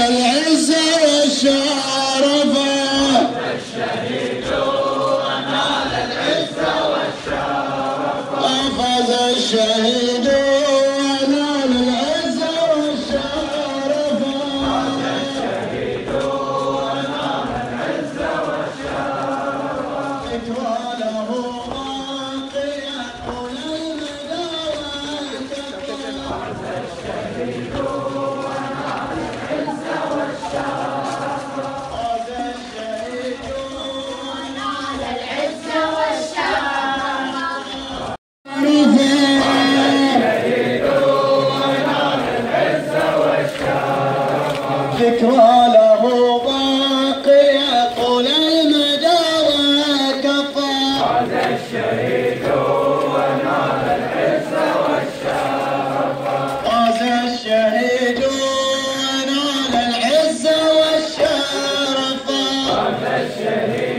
العز والشرف والشرفة الشهيد ونال العز والشرف. أخذ الشهيد ونال العز والشرف. أخذ الشهيد ونال العزة والشرفة إجواله راقيا أولي المدى وتقيا أخذ الشهيد الفكرة له باقية طول المدى وكفى الشهيد ونال العز والشرف الشهيد ونال العز والشرف الشهيد